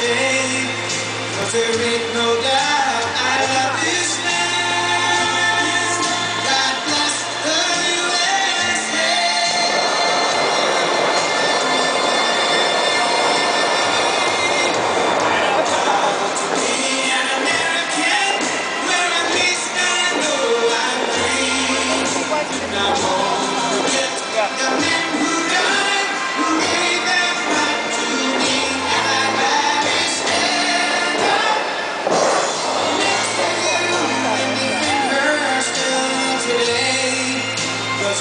today, cause there ain't no